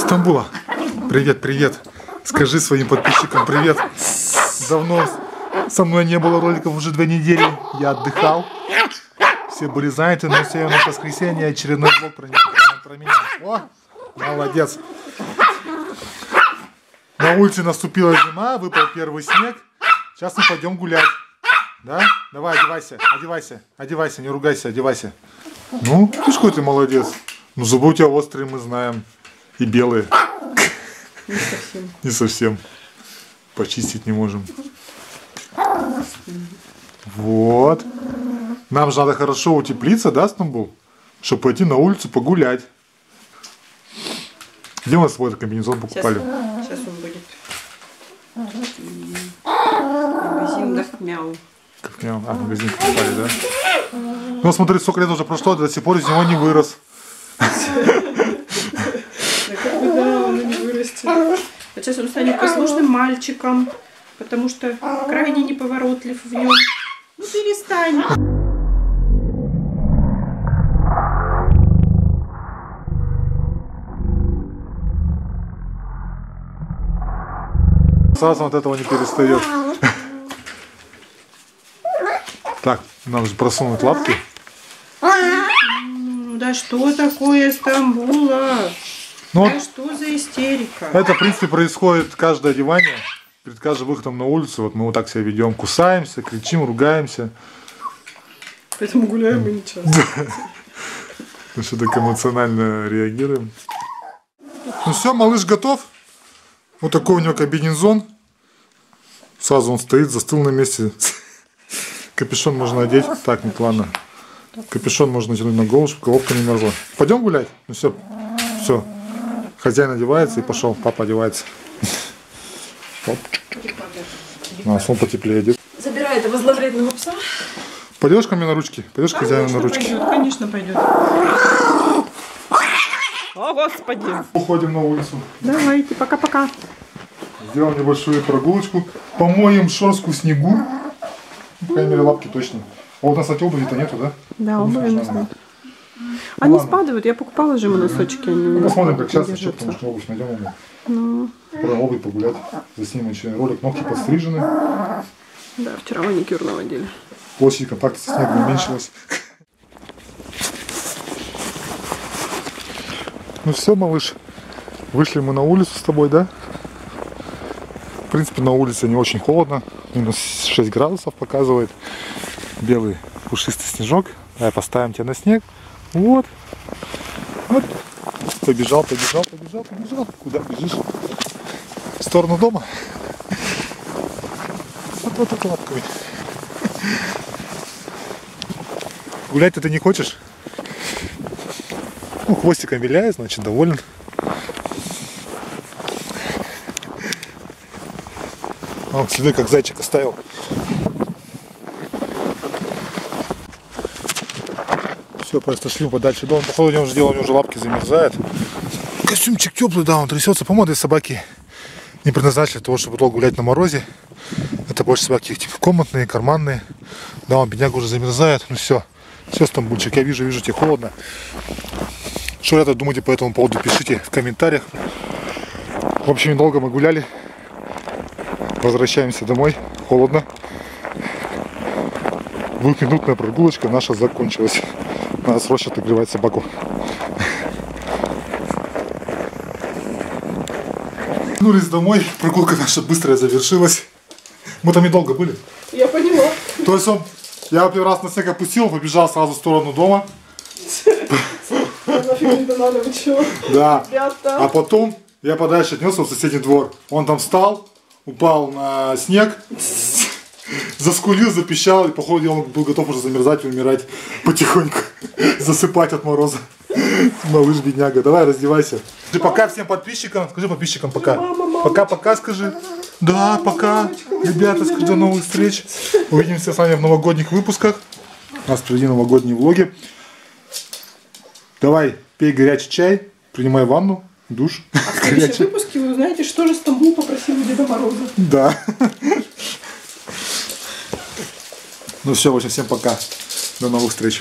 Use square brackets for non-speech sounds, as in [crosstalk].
Стамбула. Привет, привет. Скажи своим подписчикам привет. Давно со мной не было роликов уже две недели. Я отдыхал. Все были заняты, но сегодня у воскресенье, очередной влог про, про меня. О, молодец. На улице наступила зима, выпал первый снег. Сейчас мы пойдем гулять. Да? Давай, одевайся, одевайся, одевайся, не ругайся, одевайся. Ну, ты какой ты молодец. Ну, зубы у тебя острые, мы знаем. И белые. Не совсем. Не совсем. Почистить не можем. Вот. Нам же надо хорошо утеплиться, да, Стамбул? Чтобы пойти на улицу погулять. Где мы свой комбинезон покупали? сейчас он будет. Магазин Гафмяу. Как мне- А, магазин покупали, да? Ну, смотри, сколько лет уже прошло, до сих пор из него не вырос. Да как бы да, он и Вот сейчас он станет послушным мальчиком, потому что крайне неповоротлив в нем. Ну перестань. Сразу от этого не перестает. Так, нам же просунуть лапки. Ну да что такое Стамбула? Ну, Да что за истерика? Это, в принципе, происходит каждое одевание. Перед каждым выходом на улицу вот мы вот так себя ведем. Кусаемся, кричим, ругаемся. Поэтому гуляем мы не часто. Мы что так эмоционально реагируем. Ну все, малыш готов. Вот такой у него комбинезон. Сразу он стоит, застыл на месте. Капюшон можно одеть. Так, нет, ладно. Капюшон можно натянуть на голову, чтобы головка не мерзла. Пойдем гулять? Ну все, все. Хозяин одевается и пошел. Папа одевается. Оп. А, сон потеплее одет. Забирай этого зловредного пса. Пойдешь ко мне на ручки? Пойдешь к хозяину на ручки? пойдет, конечно пойдет. О, Господи. Уходим на улицу. Давайте, пока-пока. Сделаем небольшую прогулочку. Помоем шерстку в снегу. По крайней мере, лапки точно. А вот у нас, кстати, обуви-то нету, да? Да, Обувь обуви у нас нет. Они ладно. спадают, я покупала же ему носочки, они Ну, посмотрим, как сейчас еще, потому что обувь найдем обувь. Ну, Про обувь погулять. Заснимем еще ролик. Ногти подстрижены. да, вчера маникюр наводили. Площадь контакта со снегом уменьшилась. Ну все, малыш. Вышли мы на улицу с тобой, да? В принципе, на улице не очень холодно. Минус 6 градусов показывает. Белый пушистый снежок. Давай поставим тебя на снег. Вот. Вот. Побежал, побежал, побежал, побежал. Куда бежишь? В сторону дома. Вот, вот, вот лапками. Гулять-то ты не хочешь? Ну, хвостиком виляет, значит, доволен. О, следы как зайчик оставил. Все, просто шли подальше дома. Походу, него уже дело, у него уже лапки замерзают. Костюмчик теплый, да, он трясется. По-моему, собаки не предназначен для того, чтобы долго гулять на морозе. Это больше собаки типа комнатные, карманные. Да, он бедняга уже замерзает. Ну все. Все, Стамбульчик, я вижу, вижу, тебе холодно. Что ребята думаете по этому поводу, пишите в комментариях. В общем, недолго мы гуляли. Возвращаемся домой. Холодно. Двухминутная прогулочка наша закончилась. Надо срочно отогревать собаку. Вернулись домой. Прогулка наша быстрая завершилась. Мы там недолго были. Я поняла. То есть он, я первый раз на снег опустил, побежал сразу в сторону дома. Да. А потом я подальше отнесся в соседний двор. Он там встал, упал на снег, заскулил, запищал, и походу он был готов уже замерзать и умирать потихоньку, [laughs] засыпать от мороза. Малыш бедняга, давай раздевайся. Ты пока всем подписчикам, скажи подписчикам пока. Пока-пока скажи. Да, пока. Ребята, скажи до новых встреч. Увидимся с вами в новогодних выпусках. У нас впереди новогодние влоги. Давай, пей горячий чай, принимай ванну, душ. В следующем выпуске вы узнаете, что же Стамбул попросил у Деда Мороза. Да. Ну все, в общем, всем пока. До новых встреч.